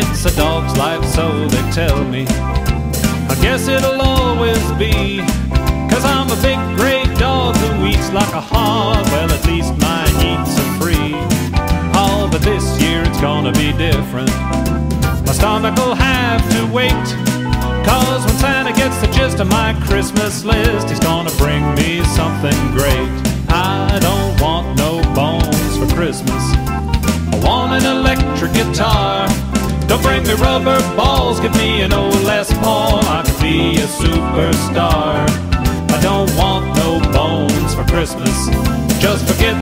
It's a dog's life, so they tell me. I guess it'll always be. Cause I'm a big gray dog who eats like a hog. Well, at least my eats are free. Oh, but this year it's gonna be different. My stomach'll have to wait. Cause when Santa gets the gist of my Christmas list, he's gonna bring me something great. I don't want no bones for Christmas. I want an electric guitar. Don't bring me rubber balls, give me an old Les Paul. I could be a superstar. I don't want no bones for Christmas. Just forget